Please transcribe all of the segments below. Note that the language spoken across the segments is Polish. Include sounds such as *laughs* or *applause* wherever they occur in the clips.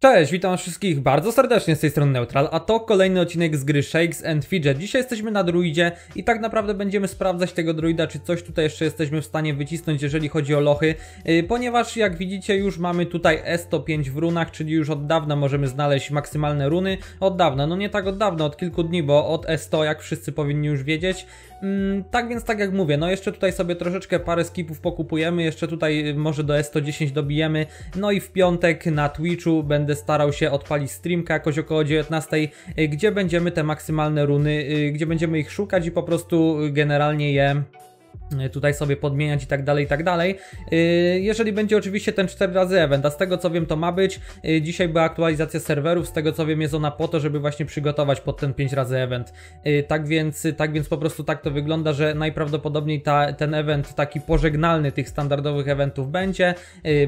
Cześć, witam wszystkich bardzo serdecznie z tej strony Neutral, a to kolejny odcinek z gry Shakes and Fidget. Dzisiaj jesteśmy na druidzie i tak naprawdę będziemy sprawdzać tego druida, czy coś tutaj jeszcze jesteśmy w stanie wycisnąć, jeżeli chodzi o lochy, yy, ponieważ jak widzicie już mamy tutaj E105 w runach, czyli już od dawna możemy znaleźć maksymalne runy. Od dawna, no nie tak od dawna, od kilku dni, bo od E100 jak wszyscy powinni już wiedzieć. Mm, tak więc tak jak mówię, no jeszcze tutaj sobie troszeczkę parę skipów pokupujemy, jeszcze tutaj może do E110 dobijemy, no i w piątek na Twitchu będę starał się odpalić streamka jakoś około 19, y, gdzie będziemy te maksymalne runy, y, gdzie będziemy ich szukać i po prostu generalnie je Y, tutaj sobie podmieniać i tak dalej, i tak dalej. Y, jeżeli będzie oczywiście ten 4 razy event, a z tego co wiem to ma być, y, dzisiaj była aktualizacja serwerów, z tego co wiem jest ona po to, żeby właśnie przygotować pod ten 5 razy event. Tak więc, tak więc po prostu tak to wygląda, że najprawdopodobniej ta, ten event taki pożegnalny tych standardowych eventów będzie,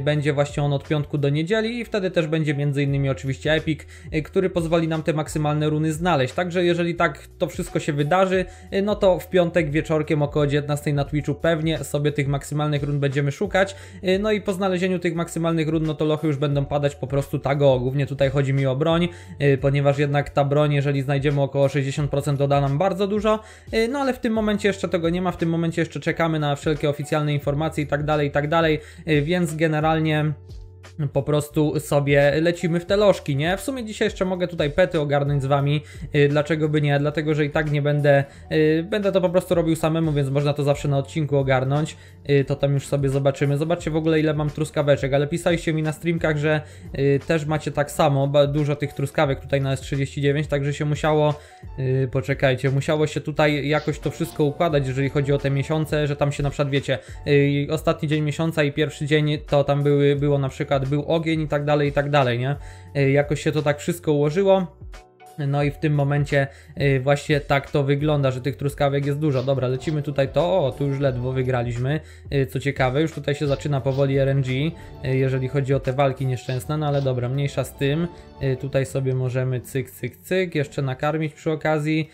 będzie właśnie on od piątku do niedzieli i wtedy też będzie między innymi oczywiście Epic, który pozwoli nam te maksymalne runy znaleźć. Także jeżeli tak to wszystko się wydarzy, no to w piątek wieczorkiem około 19 na Twitchu pewnie sobie tych maksymalnych run będziemy szukać. Y, no i po znalezieniu tych maksymalnych run, no to lochy już będą padać po prostu tak o. Głównie tutaj chodzi mi o broń, y, ponieważ jednak ta broń, jeżeli znajdziemy około 60% doda nam bardzo dużo. Y, no ale w tym momencie jeszcze tego nie ma, w tym momencie jeszcze czekamy na wszelkie oficjalne informacje i tak dalej, i tak dalej, więc generalnie po prostu sobie lecimy w te lożki, nie? W sumie dzisiaj jeszcze mogę tutaj pety ogarnąć z wami, yy, dlaczego by nie? Dlatego, że i tak nie będę, yy, będę to po prostu robił samemu, więc można to zawsze na odcinku ogarnąć, yy, to tam już sobie zobaczymy. Zobaczcie w ogóle ile mam truskaweczek, ale pisaliście mi na streamkach, że y, też macie tak samo, dużo tych truskawek tutaj na S39, także się musiało, y, poczekajcie, musiało się tutaj jakoś to wszystko układać, jeżeli chodzi o te miesiące, że tam się na przykład, wiecie, y, ostatni dzień miesiąca i pierwszy dzień to tam były, było na przykład był ogień i tak dalej, i tak dalej, nie? E, jakoś się to tak wszystko ułożyło. No i w tym momencie y, właśnie tak to wygląda, że tych truskawek jest dużo. Dobra, lecimy tutaj to, o, tu już ledwo wygraliśmy. Y, co ciekawe, już tutaj się zaczyna powoli RNG, y, jeżeli chodzi o te walki nieszczęsne, no ale dobra, mniejsza z tym. Tutaj sobie możemy cyk, cyk, cyk, jeszcze nakarmić przy okazji.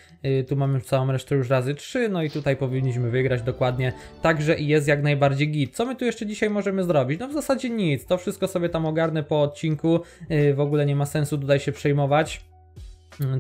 Tu mamy całą resztę już razy 3, no i tutaj powinniśmy wygrać dokładnie. Także i jest jak najbardziej git. Co my tu jeszcze dzisiaj możemy zrobić? No w zasadzie nic, to wszystko sobie tam ogarnę po odcinku. W ogóle nie ma sensu tutaj się przejmować.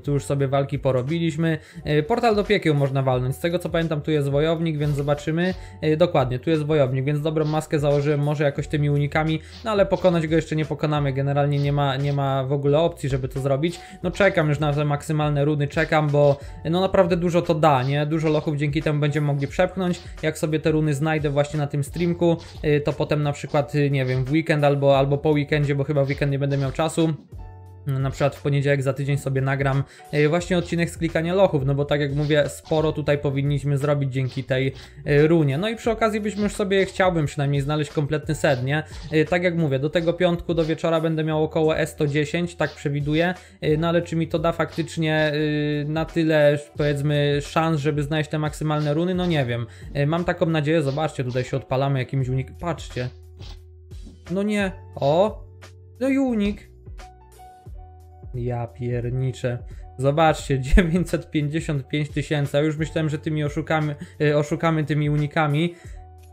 Tu już sobie walki porobiliśmy. E, portal do piekieł można walnąć. Z tego co pamiętam, tu jest wojownik, więc zobaczymy. E, dokładnie, tu jest wojownik, więc dobrą maskę założyłem może jakoś tymi unikami, no ale pokonać go jeszcze nie pokonamy. Generalnie nie ma, nie ma w ogóle opcji, żeby to zrobić. No czekam już na te maksymalne runy, czekam, bo no naprawdę dużo to da, nie? Dużo lochów dzięki temu będziemy mogli przepchnąć. Jak sobie te runy znajdę właśnie na tym streamku, e, to potem na przykład, nie wiem, w weekend albo, albo po weekendzie, bo chyba w weekend nie będę miał czasu na przykład w poniedziałek za tydzień sobie nagram e, właśnie odcinek z klikania lochów, no bo tak jak mówię, sporo tutaj powinniśmy zrobić dzięki tej e, runie. No i przy okazji byśmy już sobie, chciałbym przynajmniej znaleźć kompletny set, nie? E, tak jak mówię, do tego piątku, do wieczora będę miał około E110, tak przewiduję, no ale czy mi to da faktycznie na tyle, powiedzmy, szans, żeby znaleźć te maksymalne runy? No nie wiem. Mam taką nadzieję, zobaczcie, tutaj się odpalamy jakimś unik... Patrzcie. No nie. O! No i unik. Ja pierniczę. Zobaczcie, *laughs* 955 tysięcy. Już myślałem, że tymi oszukamy, y, oszukamy tymi unikami.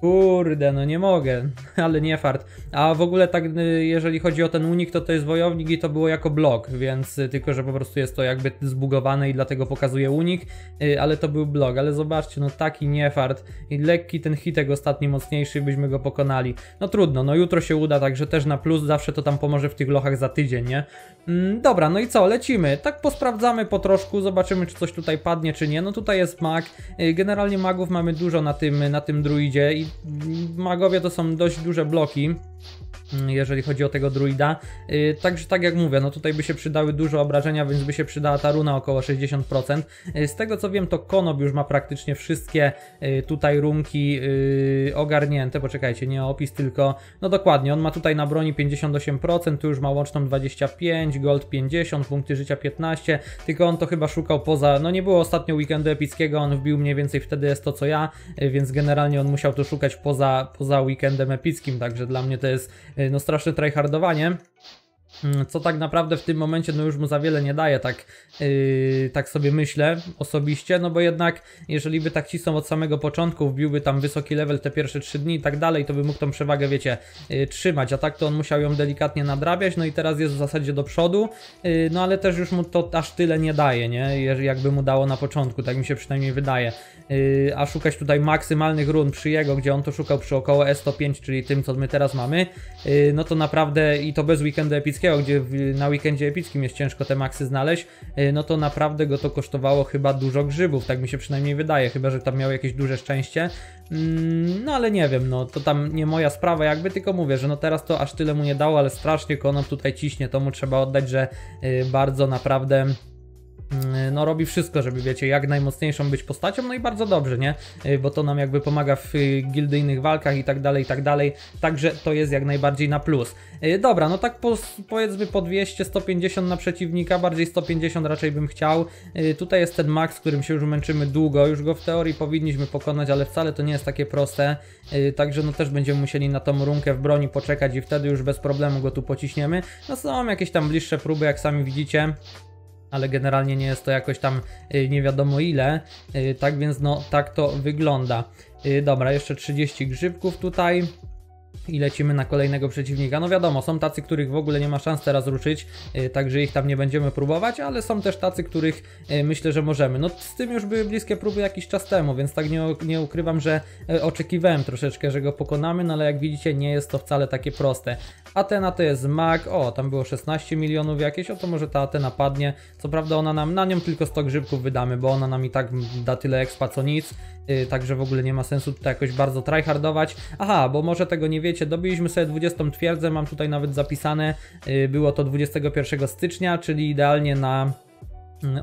Kurde, no nie mogę, *laughs* ale nie fart. A w ogóle tak, y, jeżeli chodzi o ten unik, to to jest wojownik i to było jako blok, więc y, tylko, że po prostu jest to jakby zbugowane i dlatego pokazuje unik, y, ale to był blok. Ale zobaczcie, no taki nie fart i lekki ten hitek ostatni mocniejszy, byśmy go pokonali. No trudno, no jutro się uda, także też na plus zawsze to tam pomoże w tych lochach za tydzień, nie? Mm, dobra, no i co, lecimy. Tak posprawdzamy po troszku, zobaczymy czy coś tutaj padnie, czy nie. No tutaj jest mag. Generalnie magów mamy dużo na tym, na tym druidzie i magowie to są dość duże bloki. Jeżeli chodzi o tego druida. Y, także tak jak mówię, no tutaj by się przydały dużo obrażenia, więc by się przydała ta runa około 60%. Y, z tego co wiem, to Konob już ma praktycznie wszystkie y, tutaj runki ogarnięte. Poczekajcie, nie opis, tylko no dokładnie, on ma tutaj na broni 58%, tu już ma łączną 25, gold 50, punkty życia 15, tylko on to chyba szukał poza, no nie było ostatnio weekendu epickiego, on wbił mniej więcej wtedy jest to co ja, więc generalnie on musiał to szukać poza, poza weekendem epickim, także dla mnie to jest no straszne tryhardowanie. Co tak naprawdę w tym momencie no już mu za wiele nie daje, tak, yy, tak sobie myślę osobiście, no bo jednak jeżeli by tak cisnął od samego początku, wbiłby tam wysoki level te pierwsze 3 dni i tak dalej, to by mógł tą przewagę, wiecie, yy, trzymać, a tak to on musiał ją delikatnie nadrabiać, no i teraz jest w zasadzie do przodu, yy, no ale też już mu to aż tyle nie daje, nie, jakby mu dało na początku, tak mi się przynajmniej wydaje, yy, a szukać tutaj maksymalnych run przy jego, gdzie on to szukał przy około E105, czyli tym, co my teraz mamy, yy, no to naprawdę i to bez weekendu epickiego, gdzie na weekendzie epickim jest ciężko te maksy znaleźć, y, no to naprawdę go to kosztowało chyba dużo grzybów, tak mi się przynajmniej wydaje, chyba że tam miał jakieś duże szczęście. Mm, no ale nie wiem, no to tam nie moja sprawa jakby, tylko mówię, że no teraz to aż tyle mu nie dało, ale strasznie Konop tutaj ciśnie, to mu trzeba oddać, że y, bardzo naprawdę no robi wszystko, żeby wiecie, jak najmocniejszą być postacią, no i bardzo dobrze, nie? Y, bo to nam jakby pomaga w y, gildyjnych walkach i tak dalej, i tak dalej, także to jest jak najbardziej na plus. Y, dobra, no tak po, powiedzmy po 200, 150 na przeciwnika, bardziej 150 raczej bym chciał. Tutaj jest ten max, którym się już męczymy długo, już go w teorii powinniśmy pokonać, ale wcale to nie jest takie proste, także no też będziemy musieli na tą runkę w broni poczekać i wtedy już bez problemu go tu pociśniemy. No są jakieś tam bliższe próby, jak sami widzicie ale generalnie nie jest to jakoś tam y, nie wiadomo ile, y, tak więc no tak to wygląda. Y, dobra, jeszcze 30 grzybków tutaj i lecimy na kolejnego przeciwnika. No wiadomo, są tacy, których w ogóle nie ma szans teraz ruszyć, yy, także ich tam nie będziemy próbować, ale są też tacy, których yy, myślę, że możemy. No z tym już były bliskie próby jakiś czas temu, więc tak nie, nie ukrywam, że yy, oczekiwałem troszeczkę, że go pokonamy, no ale jak widzicie nie jest to wcale takie proste. Atena to jest mag, o tam było 16 milionów jakieś, o to może ta Atena padnie. Co prawda ona nam, na nią tylko 100 grzybków wydamy, bo ona nam i tak da tyle expa co nic, także w ogóle nie ma sensu tutaj jakoś bardzo tryhardować. Aha, bo może tego nie wiecie, dobiliśmy sobie 20 twierdzę, mam tutaj nawet zapisane, yy, było to 21 stycznia, czyli idealnie na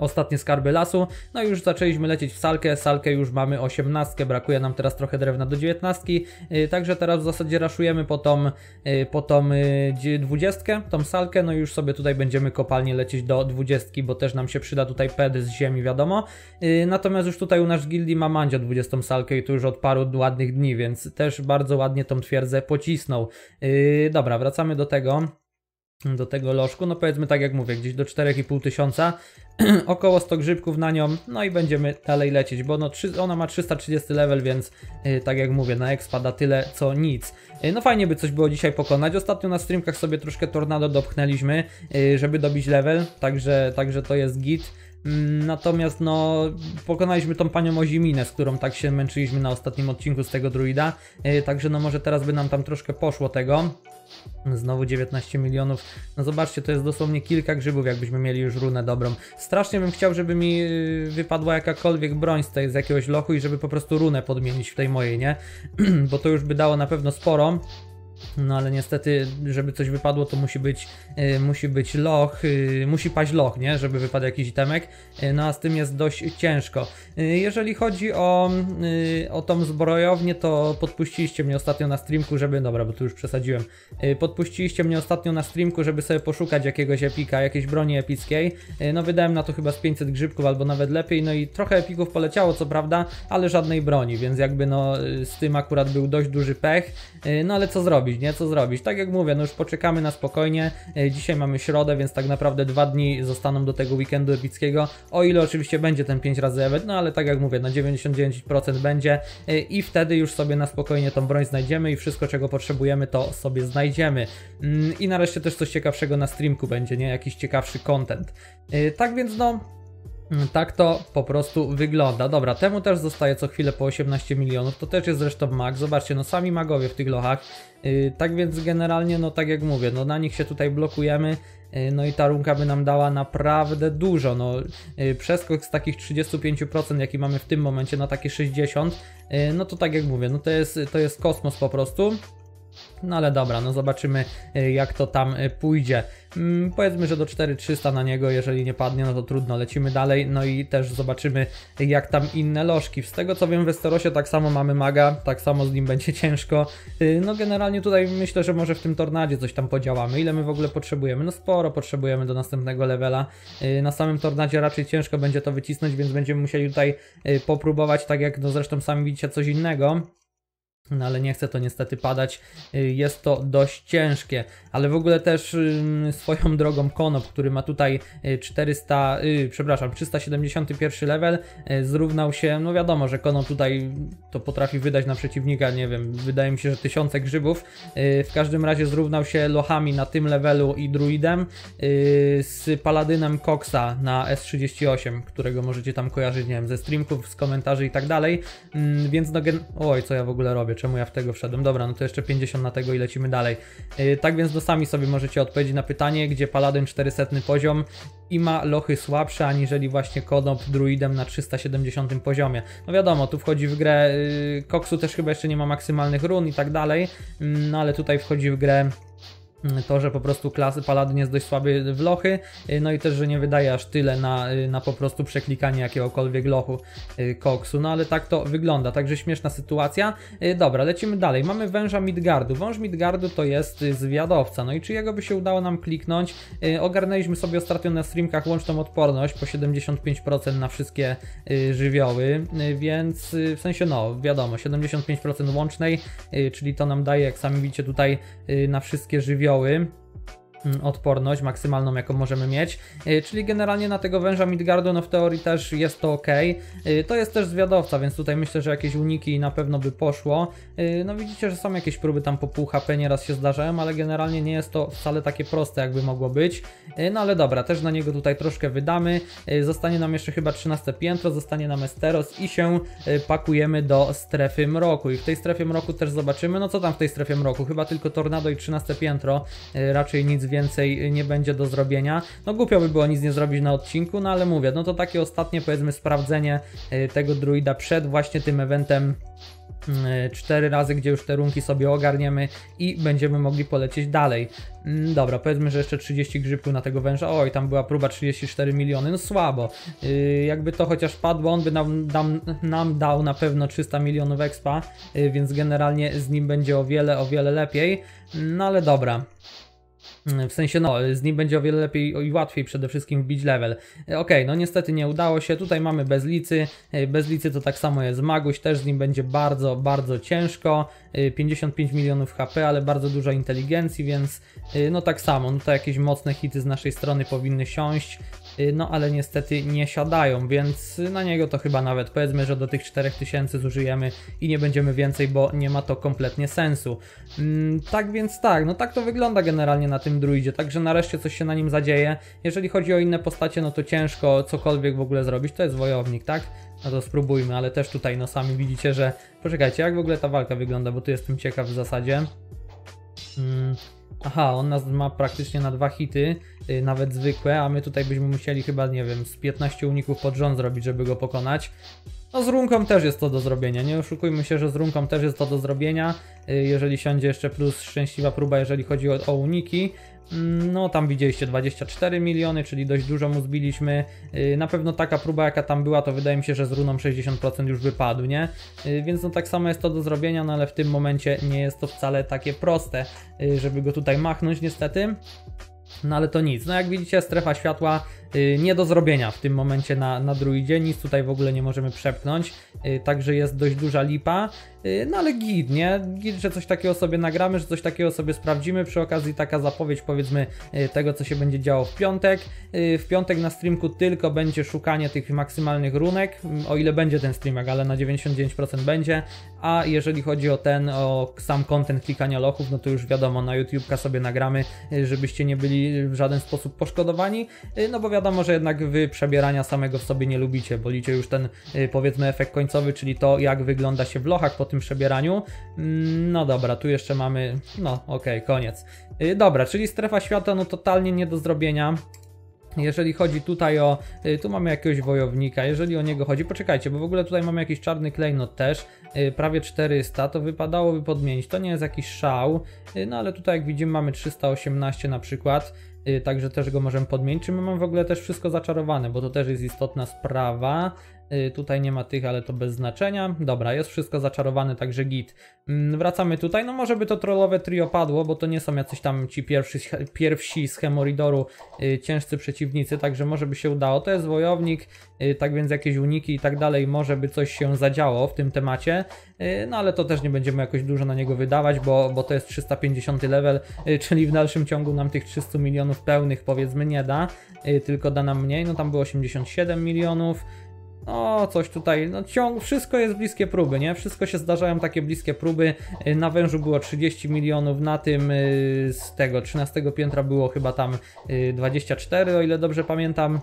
ostatnie skarby lasu. No i już zaczęliśmy lecieć w salkę, salkę już mamy 18, brakuje nam teraz trochę drewna do 19, y, także teraz w zasadzie raszujemy po tą, y, po tą 20, y, tą salkę, no i już sobie tutaj będziemy kopalnie lecieć do 20, bo też nam się przyda tutaj ped z ziemi, wiadomo. Natomiast już tutaj u nas w gildii ma Mandzio 20 salkę i to już od paru ładnych dni, więc też bardzo ładnie tą twierdzę pocisnął. Dobra, wracamy do tego do tego lożku, no powiedzmy tak jak mówię, gdzieś do 4,5 tysiąca, *clears throat* około 100 grzybków na nią, no i będziemy dalej lecieć, bo no, ona ma 330 level, więc yy, tak jak mówię, na expa da tyle co nic. Yy, no fajnie by coś było dzisiaj pokonać, ostatnio na streamkach sobie troszkę tornado dopchnęliśmy, yy, żeby dobić level, także, także to jest git. Mm, natomiast no, pokonaliśmy tą panią Oziminę, z którą tak się męczyliśmy na ostatnim odcinku z tego druida. Yy, także no może teraz by nam tam troszkę poszło tego. Znowu 19 milionów. No zobaczcie, to jest dosłownie kilka grzybów, jakbyśmy mieli już runę dobrą. Strasznie bym chciał, żeby mi yy, wypadła jakakolwiek broń z, tej, z jakiegoś lochu i żeby po prostu runę podmienić w tej mojej, nie? *clears throat* Bo to już by dało na pewno sporo. No ale niestety, żeby coś wypadło, to musi być, y, musi być loch, y, musi paść loch, nie? Żeby wypadł jakiś itemek. Y, no a z tym jest dość ciężko. jeżeli chodzi o, o tą zbrojownię, to podpuściliście mnie ostatnio na streamku, żeby, dobra, bo tu już przesadziłem. podpuściliście mnie ostatnio na streamku, żeby sobie poszukać jakiegoś epika, jakiejś broni epickiej. no wydałem na to chyba z 500 grzybków albo nawet lepiej, no i trochę epików poleciało, co prawda, ale żadnej broni, więc jakby no z tym akurat był dość duży pech. no ale co zrobić? Zrobić, nie? Co zrobić? Tak jak mówię, no już poczekamy na spokojnie. E, dzisiaj mamy środę, więc tak naprawdę dwa dni zostaną do tego weekendu epickiego. O ile oczywiście będzie ten 5 razy event, no ale tak jak mówię, na 99% będzie e, i wtedy już sobie na spokojnie tą broń znajdziemy i wszystko czego potrzebujemy to sobie znajdziemy. Mm, I nareszcie też coś ciekawszego na streamku będzie, nie? Jakiś ciekawszy content. E, tak więc no, tak to po prostu wygląda. Dobra, temu też zostaje co chwilę po 18 milionów. To też jest zresztą mag. Zobaczcie, no sami magowie w tych lochach. Yy, tak więc generalnie, no tak jak mówię, no na nich się tutaj blokujemy. Yy, no i ta runka by nam dała naprawdę dużo. No, yy, przeskok z takich 35%, jaki mamy w tym momencie, na takie 60%, y, no to tak jak mówię, no to jest, to jest kosmos po prostu. No ale dobra, no zobaczymy y, jak to tam y, pójdzie. Hmm, powiedzmy, że do 4300 na niego, jeżeli nie padnie, no to trudno, lecimy dalej. No i też zobaczymy jak tam inne lożki. Z tego co wiem w Westerosie tak samo mamy maga, tak samo z nim będzie *laughs* ciężko. Y, no generalnie tutaj myślę, że może w tym tornadzie coś tam podziałamy. Ile my w ogóle potrzebujemy? No sporo potrzebujemy do następnego levela. Na samym tornadzie raczej ciężko będzie to wycisnąć, więc będziemy musieli tutaj popróbować, tak jak no zresztą sami widzicie, coś innego. No ale nie chce to niestety padać, y, jest to dość ciężkie, ale w ogóle też swoją *laughs* drogą Konop, który ma tutaj y, 400, y, przepraszam, 371 level, y, zrównał się, no wiadomo, że Konop tutaj to potrafi wydać na przeciwnika, nie wiem, wydaje mi się, że tysiące grzybów, y, w każdym razie zrównał się lochami na tym levelu i druidem y, z paladynem Coxa na S38, którego możecie tam kojarzyć, nie wiem, ze streamków, z komentarzy i tak dalej, Ym, więc no gen... Oj, co ja w ogóle robię? Czemu ja w tego wszedłem. Dobra, no to jeszcze 50 na tego i lecimy dalej. Yy, tak więc no sami sobie możecie odpowiedzieć na pytanie, gdzie Paladin 400 poziom i ma lochy słabsze aniżeli właśnie Kodop druidem na 370 poziomie. No wiadomo, tu wchodzi w grę, yy, Koksu też chyba jeszcze nie ma maksymalnych run i tak dalej, yy, no ale tutaj wchodzi w grę to, że po prostu klasy Paladyn jest dość słaby w lochy, y, no i też, że nie wydaje aż tyle na, y, na po prostu przeklikanie jakiegokolwiek lochu y, koksu, no ale tak to wygląda, także śmieszna sytuacja. Dobra, lecimy dalej. Mamy węża Midgardu. Wąż Midgardu to jest zwiadowca, no i czy jego by się udało nam kliknąć? Ogarnęliśmy sobie ostatnio na streamkach łączną odporność po 75% na wszystkie żywioły, więc w sensie no, wiadomo, 75% łącznej, czyli to nam daje, jak sami widzicie tutaj, na wszystkie żywioły żywioły mm, odporność maksymalną, jaką możemy mieć. Y, czyli generalnie na tego węża Midgardu, no w teorii też jest to ok. Y, to jest też zwiadowca, więc tutaj myślę, że jakieś uniki na pewno by poszło. Y, no widzicie, że są jakieś próby tam po pół HP nieraz się zdarzają, ale generalnie nie jest to wcale takie proste, jakby mogło być. No ale dobra, też na niego tutaj troszkę wydamy. Zostanie nam jeszcze chyba 13 piętro, zostanie nam Esteros i się pakujemy do strefy mroku. I w tej strefie mroku też zobaczymy, no co tam w tej strefie mroku. Chyba tylko tornado i 13 piętro, raczej nic więcej nie będzie do zrobienia. No głupio by było nic nie zrobić na odcinku, no ale mówię, no to takie ostatnie powiedzmy sprawdzenie y, tego druida przed właśnie tym eventem y, cztery razy, gdzie już te runki sobie ogarniemy i będziemy mogli polecieć dalej. Mm, dobra, powiedzmy, że jeszcze 30 grzybków na tego węża. Oj, tam była próba 34 miliony, no słabo. Yy, jakby to chociaż padło, on by nam, nam, nam dał na pewno 300 milionów expa, yy, więc generalnie z nim będzie o wiele, o wiele lepiej. No ale dobra. W sensie, no, z nim będzie o wiele lepiej i łatwiej przede wszystkim wbić level. E, ok, no niestety nie udało się. Tutaj mamy bezlicy. E, bezlicy to tak samo jest Maguś, też z nim będzie bardzo, bardzo ciężko. 55 e, milionów HP, ale bardzo dużo inteligencji, więc no tak samo. No to jakieś mocne hity z naszej strony powinny siąść. No ale niestety nie siadają, więc na niego to chyba nawet powiedzmy, że do tych 4000 zużyjemy i nie będziemy więcej, bo nie ma to kompletnie sensu. Mm, tak więc tak, no tak to wygląda generalnie na tym druidzie, także nareszcie coś się na nim zadzieje. Jeżeli chodzi o inne postacie, no to ciężko cokolwiek w ogóle zrobić, to jest wojownik, tak? No to spróbujmy, ale też tutaj no sami widzicie, że... Poczekajcie, jak w ogóle ta walka wygląda, bo tu jestem ciekaw w zasadzie. Hmm. Aha, on nas ma praktycznie na dwa hity, yy, nawet zwykłe, a my tutaj byśmy musieli chyba, nie wiem, z 15 uników pod rząd zrobić, żeby go pokonać. No z runką też jest to do zrobienia, nie oszukujmy się, że z runką też jest to do zrobienia, yy, jeżeli siądzie jeszcze plus szczęśliwa próba, jeżeli chodzi o, o uniki. No tam widzieliście 24 miliony, czyli dość dużo mu zbiliśmy. Yy, na pewno taka próba jaka tam była, to wydaje mi się, że z runą 60% już wypadł, nie? Yy, więc no tak samo jest to do zrobienia, no ale w tym momencie nie jest to wcale takie proste, yy, żeby go tutaj machnąć niestety. No ale to nic. No jak widzicie, strefa światła y, nie do zrobienia w tym momencie na, na druidzie. Nic tutaj w ogóle nie możemy przepchnąć. Y, także jest dość duża lipa. Y, no ale git, nie? Git, że coś takiego sobie nagramy, że coś takiego sobie sprawdzimy. Przy okazji taka zapowiedź powiedzmy tego, co się będzie działo w piątek. W piątek na streamku tylko będzie szukanie tych maksymalnych runek, o ile będzie ten streamek, ale na 99% będzie. A jeżeli chodzi o ten, o sam content klikania lochów, no to już wiadomo, na YouTube'ka sobie nagramy, żebyście nie byli w żaden sposób poszkodowani, y, no bo wiadomo, że jednak wy przebierania samego w sobie nie lubicie, bolicie już ten y, powiedzmy efekt końcowy, czyli to jak wygląda się w lochach po tym przebieraniu. Mm, no dobra, tu jeszcze mamy, no okej, okay, koniec. Y, dobra, czyli strefa świata no totalnie nie do zrobienia. Jeżeli chodzi tutaj o, y, tu mamy jakiegoś wojownika, jeżeli o niego chodzi, poczekajcie, bo w ogóle tutaj mamy jakiś czarny klejnot też, prawie 400, to wypadałoby podmienić, to nie jest jakiś szał, no ale tutaj jak widzimy mamy 318 na przykład, także też go możemy podmienić, czy my mamy w ogóle też wszystko zaczarowane, bo to też jest istotna sprawa, Y, Tutaj nie ma tych, ale to bez znaczenia. Dobra, jest wszystko zaczarowane, także git. Mm, Wracamy tutaj. No może by to trollowe trio padło, bo to nie są jacyś tam ci pierwszy, pierwsi z Hemoridoru y, ciężcy przeciwnicy, także może by się udało. To jest wojownik, y, tak więc jakieś uniki i tak dalej, może by coś się zadziało w tym temacie. Y, No ale to też nie będziemy jakoś dużo na niego wydawać, bo, bo to jest 350 level, y, czyli w dalszym ciągu nam tych 300 milionów pełnych powiedzmy nie da, y, tylko da nam mniej. No tam było 87 milionów. No, coś tutaj, no ciąg, wszystko jest bliskie próby, nie? Wszystko się zdarzają takie bliskie próby. Y, Na wężu było 30 milionów, na tym y, z tego 13 piętra było chyba tam y, 24, o ile dobrze pamiętam.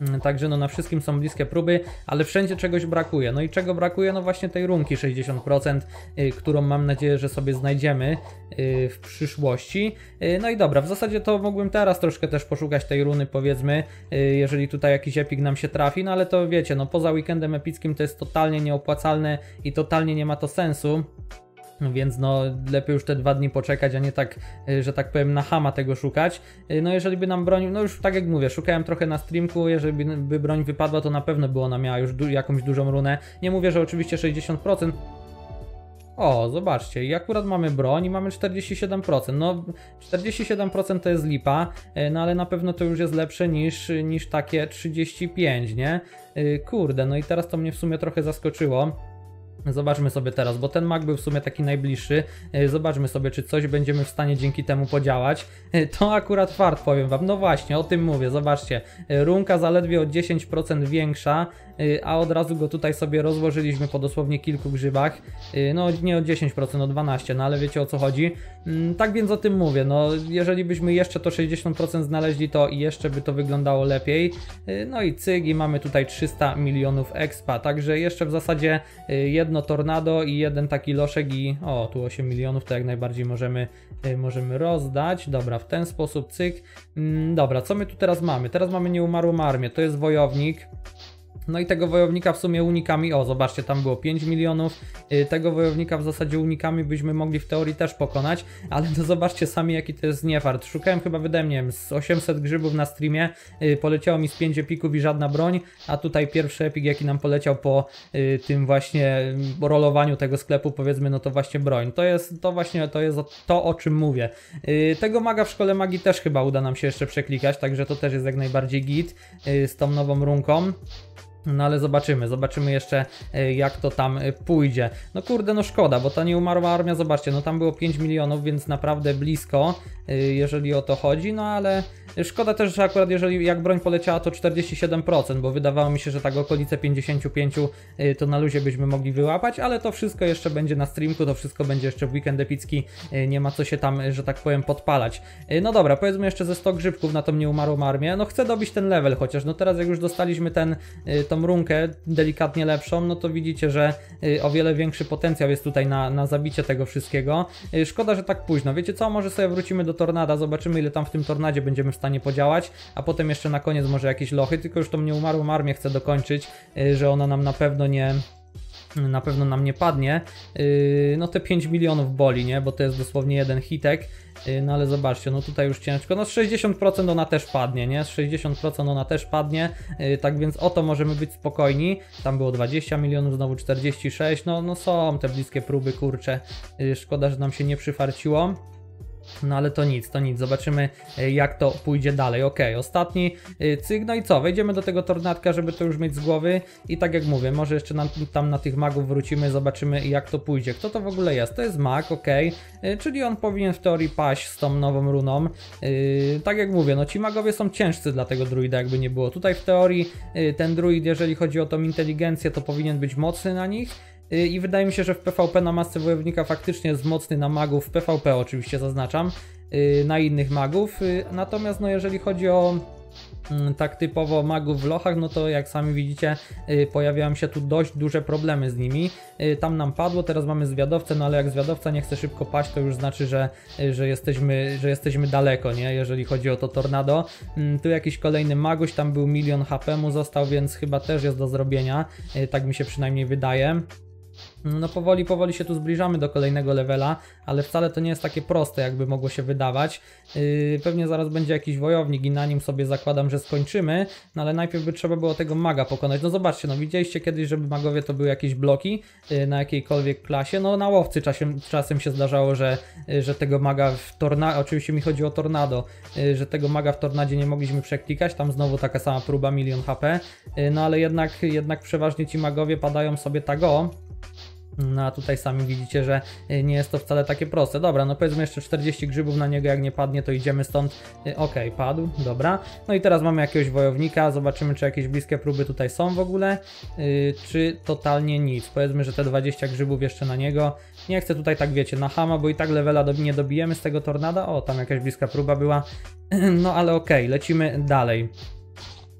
Mm, Także no na wszystkim są bliskie próby, ale wszędzie czegoś brakuje. No i czego brakuje? No właśnie tej runki 60%, y, którą mam nadzieję, że sobie znajdziemy y, w przyszłości. Y, No i dobra, w zasadzie to mógłbym teraz troszkę też poszukać tej runy powiedzmy, jeżeli tutaj jakiś epik nam się trafi, no ale to wiecie, no poza weekendem epickim to jest totalnie nieopłacalne i totalnie nie ma to sensu. Więc no lepiej już te dwa dni poczekać, a nie tak, y, że tak powiem, na hama tego szukać. Y, No jeżeli by nam broń, no już tak jak mówię, szukałem trochę na streamku, jeżeli by, broń wypadła, to na pewno by ona miała już du- jakąś dużą runę. Nie mówię, że oczywiście 60%. O, zobaczcie, i akurat mamy broń i mamy 47%. No, 47% to jest lipa, y, no ale na pewno to już jest lepsze niż, niż takie 35, nie? Kurde, no i teraz to mnie w sumie trochę zaskoczyło. Zobaczmy sobie teraz, bo ten mag był w sumie taki najbliższy. E, Zobaczmy sobie, czy coś będziemy w stanie dzięki temu podziałać. E, To akurat fart, powiem wam. No właśnie, o tym mówię. Zobaczcie, e, runka zaledwie o 10% większa, a od razu go tutaj sobie rozłożyliśmy po dosłownie kilku grzybach. E, No nie o 10%, o 12%, no ale wiecie o co chodzi. Mm, Tak więc o tym mówię. No jeżeli byśmy jeszcze to 60% znaleźli, to jeszcze by to wyglądało lepiej. E, No i cyg, i mamy tutaj 300 milionów expa. Także jeszcze w zasadzie jedno tornado i jeden taki loszek i o, tu 8 milionów to jak najbardziej możemy, y, możemy rozdać. Dobra, w ten sposób cyk. Mm, dobra, co my tu teraz mamy? Teraz mamy nieumarłą armię, to jest wojownik. No i tego wojownika w sumie unikami, o zobaczcie, tam było 5 milionów, y, tego wojownika w zasadzie unikami byśmy mogli w teorii też pokonać, ale no zobaczcie sami jaki to jest niefart. Szukałem chyba, wydaje z 800 grzybów na streamie, y, poleciało mi z 5 epików i żadna broń, a tutaj pierwszy epik jaki nam poleciał po y, tym właśnie rolowaniu tego sklepu, powiedzmy, no to właśnie broń. To jest, to właśnie, to jest to o czym mówię. Tego maga w szkole magii też chyba uda nam się jeszcze przeklikać, także to też jest jak najbardziej git z tą nową runką. No ale zobaczymy, zobaczymy jeszcze e, jak to tam e, pójdzie. No kurde, no szkoda, bo ta nieumarła armia, zobaczcie, no tam było 5 milionów, więc naprawdę blisko, e, jeżeli o to chodzi, no ale szkoda też, że akurat jeżeli jak broń poleciała to 47%, bo wydawało mi się, że tak okolice 55 e, to na luzie byśmy mogli wyłapać, ale to wszystko jeszcze będzie na streamku, to wszystko będzie jeszcze w weekend epicki, nie ma co się tam, że tak powiem, podpalać. No dobra, powiedzmy jeszcze ze 100 grzybków na tą nieumarłą armię, no chcę dobić ten level chociaż, no teraz jak już dostaliśmy ten, y, tą runkę delikatnie lepszą, no to widzicie, że y, o wiele większy potencjał jest tutaj na, na zabicie tego wszystkiego. Y, Szkoda, że tak późno. Wiecie co, może sobie wrócimy do tornada, zobaczymy ile tam w tym tornadzie będziemy w stanie podziałać, a potem jeszcze na koniec może jakieś lochy, tylko już tą nieumarłą armię chcę dokończyć, y, że ona nam na pewno nie na pewno nam nie padnie. Yy, no te 5 milionów boli, nie? Bo to jest dosłownie jeden hitek. Yy, no ale zobaczcie, no tutaj już ciężko. No z 60% ona też padnie, nie? Z 60% ona też padnie. Yy, tak więc o to możemy być spokojni. Tam było 20 milionów, znowu 46. No, no są te bliskie próby, kurcze. Szkoda, że nam się nie przyfarciło. No ale to nic, to nic. Zobaczymy e, jak to pójdzie dalej. Ok, ostatni e, cyk. No i co? Wejdziemy do tego tornadka, żeby to już mieć z głowy. I tak jak mówię, może jeszcze nam, tam na tych magów wrócimy, zobaczymy jak to pójdzie. Kto to w ogóle jest? To jest mag, ok. E, Czyli on powinien w teorii paść z tą nową runą. E, Tak jak mówię, no ci magowie są ciężcy dla tego druida, jakby nie było. Tutaj w teorii ten druid, jeżeli chodzi o tą inteligencję, to powinien być mocny na nich. Y, I wydaje mi się, że w PvP na masce wojownika faktycznie jest mocny na magów, PvP oczywiście zaznaczam, y, na innych magów. y, Natomiast no jeżeli chodzi o mm, tak typowo magów w lochach, no to jak sami widzicie, pojawiają się tu dość duże problemy z nimi. Tam nam padło, teraz mamy zwiadowcę, no ale jak zwiadowca nie chce szybko paść, to już znaczy, że, że, jesteśmy, że jesteśmy daleko, nie? Jeżeli chodzi o to tornado. Mm, Tu jakiś kolejny maguś, tam był milion HP mu został, więc chyba też jest do zrobienia. Tak mi się przynajmniej wydaje. No powoli, powoli się tu zbliżamy do kolejnego levela, ale wcale to nie jest takie proste, jakby mogło się wydawać. Yy, pewnie zaraz będzie jakiś wojownik i na nim sobie zakładam, że skończymy, no ale najpierw by trzeba było tego maga pokonać. No zobaczcie, no widzieliście kiedyś, żeby magowie to były jakieś bloki yy, na jakiejkolwiek klasie, no na łowcy czasem, czasem się zdarzało, że, yy, że tego maga w tornado, oczywiście mi chodzi o tornado, yy, że tego maga w tornadzie nie mogliśmy przeklikać, tam znowu taka sama próba, milion HP, yy, no ale jednak, jednak przeważnie ci magowie padają sobie tak o, no a tutaj sami widzicie, że y, nie jest to wcale takie proste. Dobra, no powiedzmy jeszcze 40 grzybów na niego, jak nie padnie to idziemy stąd. Y, okej, okay, padł, dobra. No i teraz mamy jakiegoś wojownika, zobaczymy czy jakieś bliskie próby tutaj są w ogóle, yy, czy totalnie nic. Powiedzmy, że te 20 grzybów jeszcze na niego. Nie chcę tutaj tak wiecie, na hama, bo i tak levela nie dobijemy z tego tornada. O, tam jakaś bliska próba była. *clears throat* No ale okej, okay, lecimy dalej.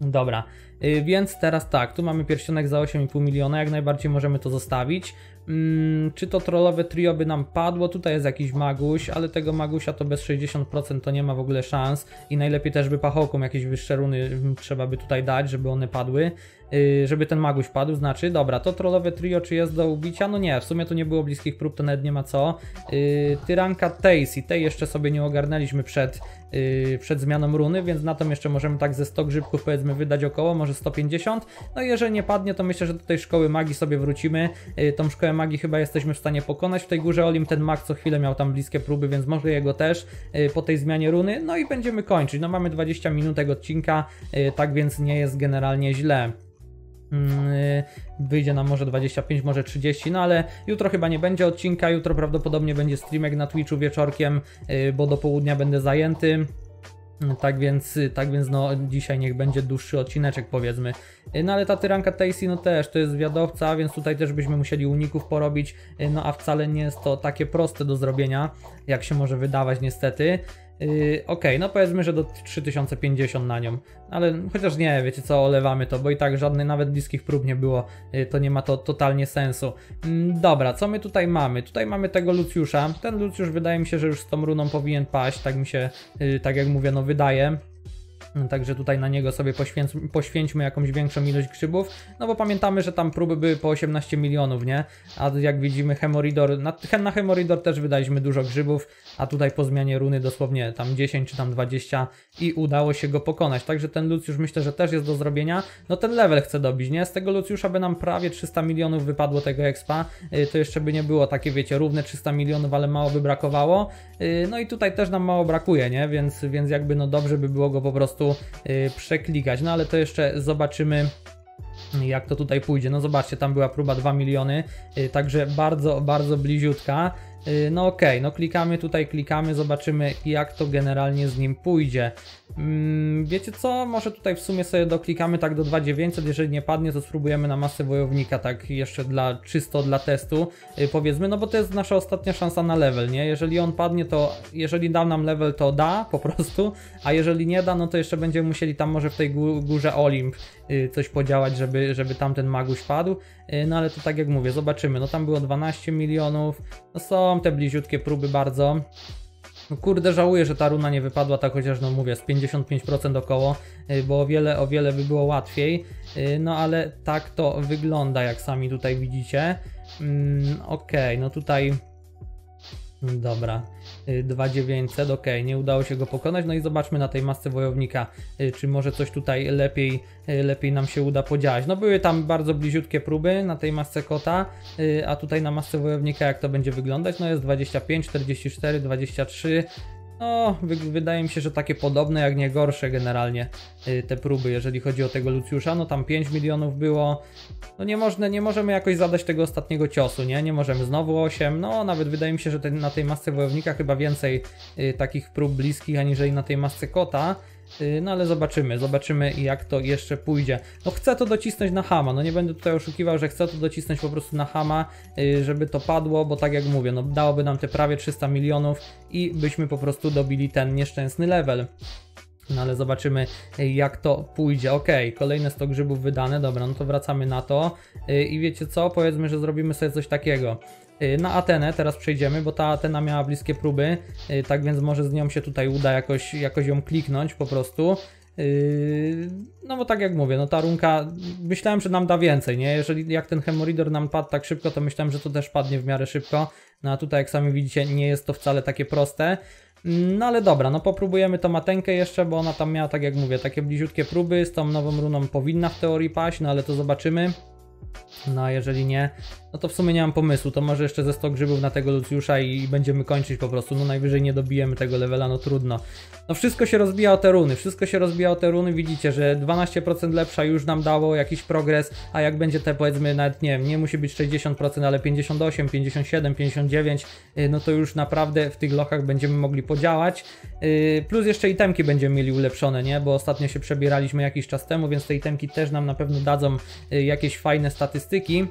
Dobra. Y, więc teraz tak, tu mamy pierścionek za 8,5 miliona, jak najbardziej możemy to zostawić. Hmm, czy to trollowe trio by nam padło? Tutaj jest jakiś maguś, ale tego magusia to bez 60% to nie ma w ogóle szans i najlepiej też by pachołkom jakieś wyższe runy mm, trzeba by tutaj dać, żeby one padły. Yy, żeby ten maguś padł, znaczy, dobra, to trollowe trio czy jest do ubicia? No nie, w sumie tu nie było bliskich prób, to nawet nie ma co. Yy, tyranka Tace i tej jeszcze sobie nie ogarnęliśmy przed, yy, przed zmianą runy, więc na to jeszcze możemy tak ze 100 grzybków powiedzmy wydać około, może 150. No i jeżeli nie padnie, to myślę, że do tej szkoły magii sobie wrócimy. Yy, tą szkołę magii chyba jesteśmy w stanie pokonać. W tej górze Olim ten mag co chwilę miał tam bliskie próby, więc może jego też yy, po tej zmianie runy. No i będziemy kończyć. No mamy 20 minutek odcinka, yy, tak więc nie jest generalnie źle. Mm, y, wyjdzie nam może 25, może 30, no ale jutro chyba nie będzie odcinka, jutro prawdopodobnie będzie streamek na Twitchu wieczorkiem, y, bo do południa będę zajęty. Tak więc, tak więc no dzisiaj niech będzie dłuższy odcineczek powiedzmy. Y, no ale ta tyranka Tacy no też to jest zwiadowca, więc tutaj też byśmy musieli uników porobić, no a wcale nie jest to takie proste do zrobienia, jak się może wydawać niestety. Yy, okay, no powiedzmy, że do 3050 na nią, ale chociaż nie, wiecie co, olewamy to, bo i tak żadnych nawet bliskich prób nie było, yy, to nie ma to totalnie sensu. Yy, dobra, co my tutaj mamy? Tutaj mamy tego Lucjusza, ten Lucjusz wydaje mi się, że już z tą runą powinien paść, tak mi się, yy, tak jak mówię, no wydaje. Także tutaj na niego sobie poświęc, poświęćmy jakąś większą ilość grzybów, no bo pamiętamy, że tam próby były po 18 milionów, nie? A jak widzimy Hemoridor, na, na Hemoridor też wydaliśmy dużo grzybów, a tutaj po zmianie runy dosłownie tam 10 czy tam 20 i udało się go pokonać. Także ten Lucjusz myślę, że też jest do zrobienia. No ten level chcę dobić, nie? Z tego Lucjusza by nam prawie 300 milionów wypadło tego expa, y, to jeszcze by nie było takie, wiecie, równe 300 milionów, ale mało by brakowało. Y, no i tutaj też nam mało brakuje, nie? Więc, więc jakby no dobrze by było go po prostu prostu y, przeklikać. No ale to jeszcze zobaczymy jak to tutaj pójdzie. No zobaczcie, tam była próba 2 miliony, y, także bardzo, bardzo bliziutka. Y, no okay, no klikamy tutaj, klikamy, zobaczymy jak to generalnie z nim pójdzie. Mm, wiecie co, może tutaj w sumie sobie doklikamy tak do 2900, jeżeli nie padnie to spróbujemy na masę wojownika, tak jeszcze dla czysto dla testu, yy, powiedzmy, no bo to jest nasza ostatnia szansa na level, nie? Jeżeli on padnie to, jeżeli da nam level to da *laughs* po prostu, a jeżeli nie da, no to jeszcze będziemy musieli tam może w tej górze Olimp yy, coś podziałać, żeby, żeby tamten maguś padł, no ale to tak jak mówię, zobaczymy, no tam było 12 milionów, no są te bliziutkie próby bardzo, no kurde, żałuję, że ta runa nie wypadła tak chociaż, no mówię, z 55% około, y, bo o wiele, o wiele by było łatwiej. Y, no ale tak to wygląda, jak sami tutaj widzicie. Mm, Okej, okay, no tutaj Dobra, 2900, y, ok, nie udało się go pokonać, no i zobaczmy na tej masce wojownika, y, czy może coś tutaj lepiej, y, lepiej nam się uda podziałać. No były tam bardzo bliziutkie próby na tej masce kota, a tutaj na masce wojownika jak to będzie wyglądać, no jest 25, 44, 23, no, wydaje mi się, że takie podobne, jak nie gorsze generalnie y, te próby, jeżeli chodzi o tego Lucjusza. No tam 5 milionów było. No nie, można, nie możemy jakoś zadać tego ostatniego ciosu, nie? Nie możemy znowu 8. No nawet wydaje mi się, że na tej masce wojownika chyba więcej y, takich prób bliskich, aniżeli na tej masce kota. Y, no ale zobaczymy, zobaczymy jak to jeszcze pójdzie. No chcę to docisnąć na Hama, no nie będę tutaj oszukiwał, że chcę to docisnąć po prostu na Hama, y, żeby to padło, bo tak jak mówię, no dałoby nam te prawie 300 milionów i byśmy po prostu dobili ten nieszczęsny level. No ale zobaczymy y, jak to pójdzie. Ok, kolejne 100 grzybów wydane, dobra, no to wracamy na to. I wiecie co, powiedzmy, że zrobimy sobie coś takiego. Y, na Atenę teraz przejdziemy, bo ta Atena miała bliskie próby, y, tak więc może z nią się tutaj uda jakoś, jakoś ją kliknąć po prostu. Yy, no bo tak jak mówię, no ta runka, myślałem, że nam da więcej, nie? Jeżeli jak ten Hemoridor nam padł tak szybko, to myślałem, że to też padnie w miarę szybko. No a tutaj jak sami widzicie, nie jest to wcale takie proste. No ale dobra, no popróbujemy tą matenkę jeszcze, bo ona tam miała, tak jak mówię, takie bliziutkie próby, z tą nową runą powinna w teorii paść, no ale to zobaczymy. No a jeżeli nie, no to w sumie nie mam pomysłu, to może jeszcze ze 100 grzybów na tego Lucjusza i będziemy kończyć po prostu, no najwyżej nie dobijemy tego levela, no trudno. No wszystko się rozbija o te runy, wszystko się rozbija o te runy, widzicie, że 12% lepsza już nam dało jakiś progres, a jak będzie te powiedzmy nawet, nie wiem, nie musi być 60%, ale 58, 57, 59, no to już naprawdę w tych lochach będziemy mogli podziałać, y, plus jeszcze itemki będziemy mieli ulepszone, nie, bo ostatnio się przebieraliśmy jakiś czas temu, więc te itemki też nam na pewno dadzą y, jakieś fajne statystyki.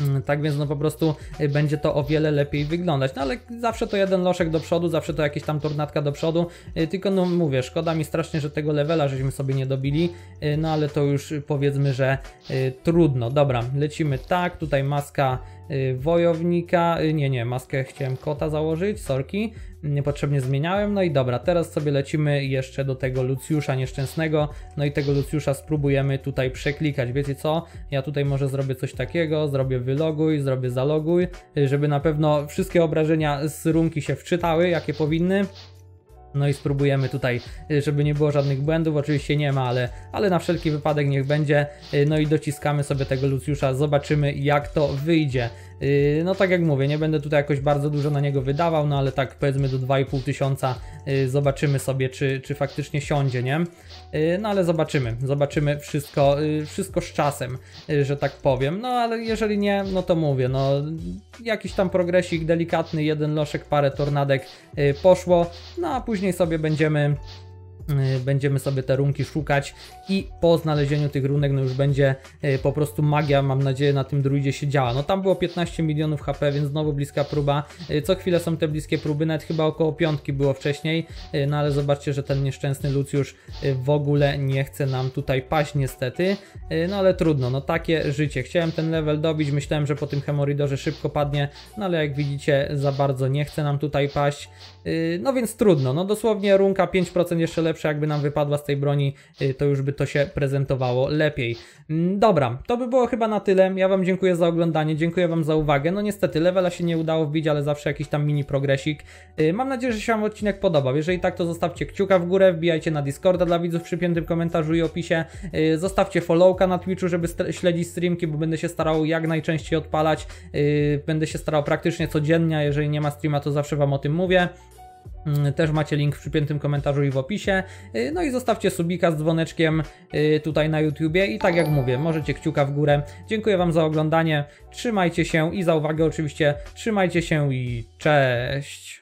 Mm, tak więc no po prostu y, będzie to o wiele lepiej wyglądać. No ale zawsze to jeden loszek do przodu, zawsze to jakieś tam tornadka do przodu. Y, tylko no mówię, szkoda mi strasznie, że tego levela żeśmy sobie nie dobili. Y, no ale to już powiedzmy, że trudno. Dobra, lecimy tak. Tutaj maska wojownika. Nie, nie, maskę chciałem kota założyć, sorki niepotrzebnie zmieniałem. No i dobra, teraz sobie lecimy jeszcze do tego Lucjusza nieszczęsnego. No i tego Lucjusza spróbujemy tutaj przeklikać. Wiecie co? Ja tutaj może zrobię coś takiego, zrobię wyloguj, zrobię zaloguj, żeby na pewno wszystkie obrażenia z runki się wczytały, jakie powinny. No i spróbujemy tutaj, żeby nie było żadnych błędów, oczywiście nie ma, ale, ale na wszelki wypadek niech będzie. No i dociskamy sobie tego Lucjusza, zobaczymy jak to wyjdzie. Yy, no tak jak mówię, nie będę tutaj jakoś bardzo dużo na niego wydawał, no ale tak powiedzmy do 2,5 tysiąca yy, zobaczymy sobie, czy, czy faktycznie siądzie, nie? Yy, no ale zobaczymy, zobaczymy wszystko, wszystko z czasem, że tak powiem. No ale jeżeli nie, no to mówię, no jakiś tam progresik delikatny, jeden loszek, parę tornadek poszło, no a później sobie będziemy będziemy sobie te runki szukać i po znalezieniu tych runek no już będzie y, po prostu magia, mam nadzieję, na tym druidzie się działa. No tam było 15 milionów HP, więc znowu bliska próba. Y, co chwilę są te bliskie próby, nawet chyba około piątki było wcześniej, no ale zobaczcie, że ten nieszczęsny Lucjusz w ogóle nie chce nam tutaj paść niestety, no ale trudno, no takie życie. Chciałem ten level dobić, myślałem, że po tym Hemoridorze szybko padnie, no ale jak widzicie za bardzo nie chce nam tutaj paść, no więc trudno, no dosłownie runka 5% jeszcze lepsza jakby nam wypadła z tej broni, y, to już by to się prezentowało lepiej. Mm, dobra, to by było chyba na tyle. Ja Wam dziękuję za oglądanie, dziękuję Wam za uwagę. No niestety, levela się nie udało wbić, ale zawsze jakiś tam mini progresik. Y, mam nadzieję, że się Wam odcinek podobał. Jeżeli tak, to zostawcie kciuka w górę, wbijajcie na Discorda dla widzów w przypiętym komentarzu i opisie. Y, zostawcie followka na Twitchu, żeby śledzić streamki, bo będę się starał jak najczęściej odpalać. Będę się starał praktycznie codziennie, jeżeli nie ma streama, to zawsze Wam o tym mówię. Mm, też macie link w przypiętym komentarzu i w opisie. Y, no i zostawcie subika z dzwoneczkiem y, tutaj na YouTubie i tak jak mówię, możecie kciuka w górę. Dziękuję Wam za oglądanie, trzymajcie się i za uwagę oczywiście, trzymajcie się i cześć!